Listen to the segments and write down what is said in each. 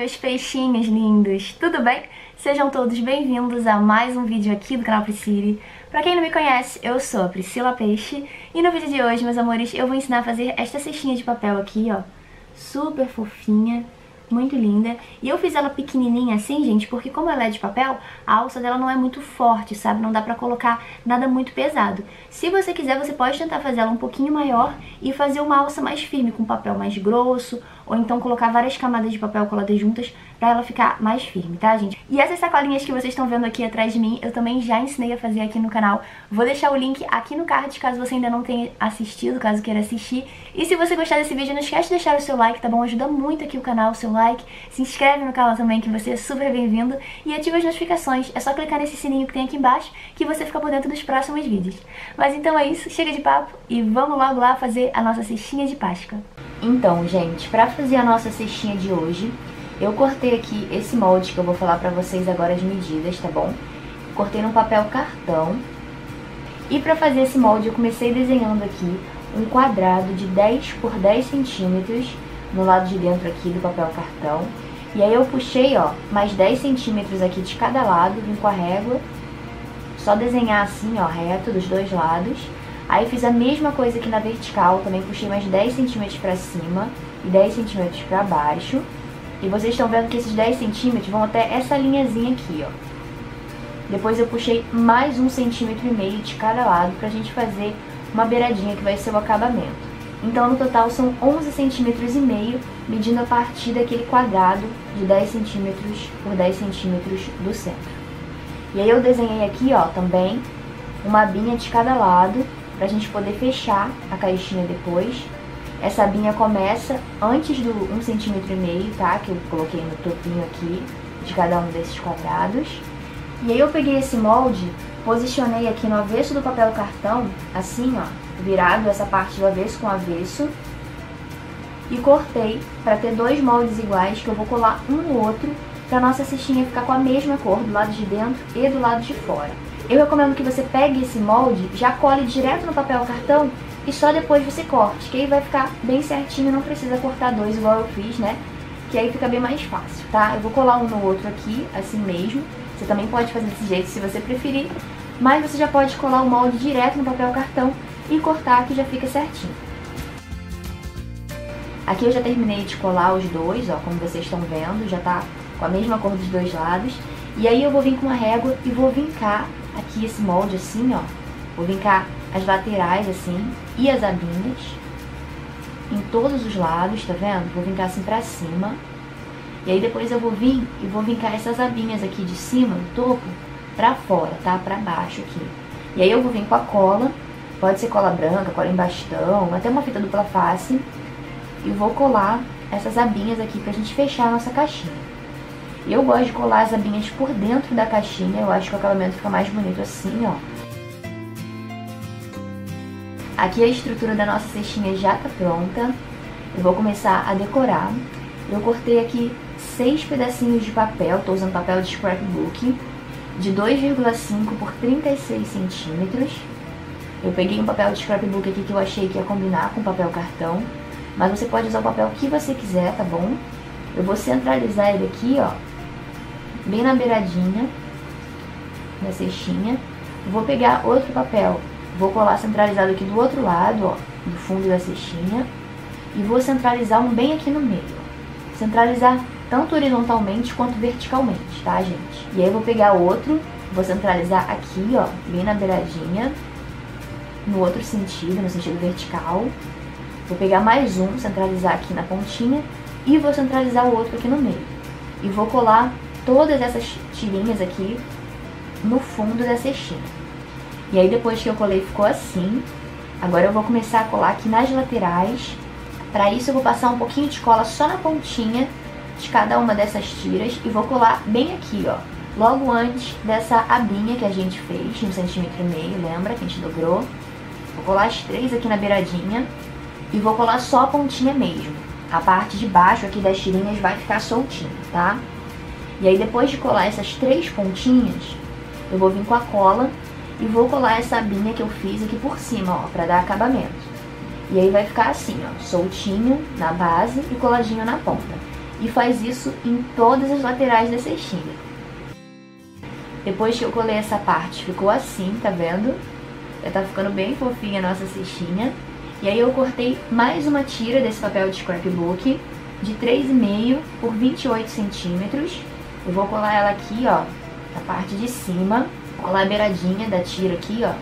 meus peixinhos lindos, tudo bem? Sejam todos bem-vindos a mais um vídeo aqui do canal Priscile. Pra quem não me conhece, eu sou a Priscila Peixe e no vídeo de hoje, meus amores, eu vou ensinar a fazer esta cestinha de papel aqui, ó, super fofinha, muito linda. E eu fiz ela pequenininha assim, gente, porque como ela é de papel, a alça dela não é muito forte, sabe? Não dá pra colocar nada muito pesado. Se você quiser, você pode tentar fazer ela um pouquinho maior e fazer uma alça mais firme, com papel mais grosso, ou então colocar várias camadas de papel coladas juntas pra ela ficar mais firme, tá, gente? E essas sacolinhas que vocês estão vendo aqui atrás de mim, eu também já ensinei a fazer aqui no canal. Vou deixar o link aqui no card, caso você ainda não tenha assistido, caso queira assistir. E se você gostar desse vídeo, não esquece de deixar o seu like, tá bom? Ajuda muito aqui o canal, o seu like. Se inscreve no canal também, que você é super bem-vindo. E ativa as notificações, é só clicar nesse sininho que tem aqui embaixo, que você fica por dentro dos próximos vídeos. Mas então é isso, chega de papo e vamos logo lá fazer a nossa cestinha de Páscoa. Então, gente, pra fazer a nossa cestinha de hoje, eu cortei aqui esse molde que eu vou falar pra vocês agora as medidas, tá bom? Cortei no papel cartão. E pra fazer esse molde, eu comecei desenhando aqui um quadrado de 10 por 10 centímetros no lado de dentro aqui do papel cartão. E aí eu puxei, ó, mais 10 centímetros aqui de cada lado, vim com a régua, só desenhar assim, ó, reto dos dois lados. Aí fiz a mesma coisa aqui na vertical, também puxei mais 10 centímetros pra cima e 10 centímetros pra baixo. E vocês estão vendo que esses 10 centímetros vão até essa linhazinha aqui, ó. Depois eu puxei mais um centímetro e meio de cada lado pra gente fazer uma beiradinha que vai ser o acabamento. Então no total são 11 centímetros e meio, medindo a partir daquele quadrado de 10 centímetros por 10 centímetros do centro. E aí eu desenhei aqui, ó, também uma abinha de cada lado pra gente poder fechar a caixinha depois. Essa abinha começa antes do 1,5 centímetro e meio, tá? Que eu coloquei no topinho aqui de cada um desses quadrados. E aí eu peguei esse molde, posicionei aqui no avesso do papel cartão, assim, ó, virado essa parte do avesso com avesso. E cortei para ter dois moldes iguais que eu vou colar um no outro para nossa cestinha ficar com a mesma cor do lado de dentro e do lado de fora. Eu recomendo que você pegue esse molde, já cole direto no papel cartão e só depois você corte, que aí vai ficar bem certinho, não precisa cortar dois igual eu fiz, né? Que aí fica bem mais fácil, tá? Eu vou colar um no outro aqui, assim mesmo. Você também pode fazer desse jeito se você preferir, mas você já pode colar o molde direto no papel cartão e cortar que já fica certinho. Aqui eu já terminei de colar os dois, ó, como vocês estão vendo, já tá com a mesma cor dos dois lados. E aí eu vou vir com uma régua e vou vincar aqui esse molde assim, ó. Vou vincar as laterais assim e as abinhas em todos os lados, tá vendo? Vou vincar assim pra cima. E aí depois eu vou vir e vou vincar essas abinhas aqui de cima, do topo, pra fora, tá? Pra baixo aqui. E aí eu vou vir com a cola, pode ser cola branca, cola em bastão, até uma fita dupla face. E vou colar essas abinhas aqui pra gente fechar a nossa caixinha. Eu gosto de colar as abinhas por dentro da caixinha, eu acho que o acabamento fica mais bonito assim, ó. Aqui a estrutura da nossa cestinha já tá pronta. Eu vou começar a decorar. Eu cortei aqui seis pedacinhos de papel, tô usando papel de scrapbook, de 2,5 por 36 centímetros. Eu peguei um papel de scrapbook aqui que eu achei que ia combinar com papel cartão, mas você pode usar o papel que você quiser, tá bom? Eu vou centralizar ele aqui, ó, bem na beiradinha da cestinha. Vou pegar outro papel, vou colar centralizado aqui do outro lado, ó, do fundo da cestinha. E vou centralizar um bem aqui no meio. Centralizar tanto horizontalmente quanto verticalmente, tá, gente? E aí eu vou pegar outro, vou centralizar aqui, ó, bem na beiradinha, no outro sentido, no sentido vertical. Vou pegar mais um, centralizar aqui na pontinha e vou centralizar o outro aqui no meio. E vou colar todas essas tirinhas aqui no fundo da cestinha. E aí depois que eu colei ficou assim. Agora eu vou começar a colar aqui nas laterais. Para isso eu vou passar um pouquinho de cola só na pontinha de cada uma dessas tiras e vou colar bem aqui, ó. Logo antes dessa abinha que a gente fez, um centímetro e meio, lembra que a gente dobrou? Vou colar as três aqui na beiradinha e vou colar só a pontinha mesmo. A parte de baixo aqui das tirinhas vai ficar soltinha, tá? E aí depois de colar essas três pontinhas, eu vou vir com a cola e vou colar essa abinha que eu fiz aqui por cima, ó, pra dar acabamento. E aí vai ficar assim, ó, soltinho na base e coladinho na ponta. e faz isso em todas as laterais da cestinha. Depois que eu colei essa parte, ficou assim, tá vendo? Já tá ficando bem fofinha a nossa cestinha. E aí eu cortei mais uma tira desse papel de scrapbook de 3,5 por 28 centímetros. Eu vou colar ela aqui, ó, na parte de cima. Colar a beiradinha da tira aqui, ó,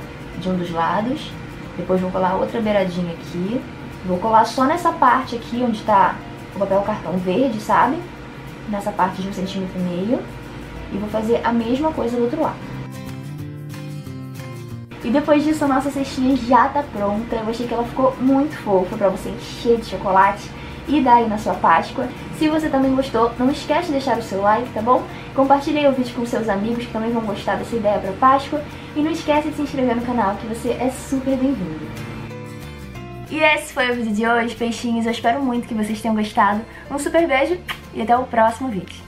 de um dos lados. Depois vou colar outra beiradinha aqui. Vou colar só nessa parte aqui onde tá o papel cartão verde, sabe? Nessa parte de um centímetro e meio. E vou fazer a mesma coisa do outro lado. E depois disso a nossa cestinha já tá pronta. Eu achei que ela ficou muito fofa pra você encher de chocolate e dar aí na sua Páscoa. Se você também gostou, não esquece de deixar o seu like, tá bom? Compartilhe o vídeo com seus amigos que também vão gostar dessa ideia pra Páscoa. E não esquece de se inscrever no canal, que você é super bem-vindo. E esse foi o vídeo de hoje, peixinhos. Eu espero muito que vocês tenham gostado. Um super beijo e até o próximo vídeo.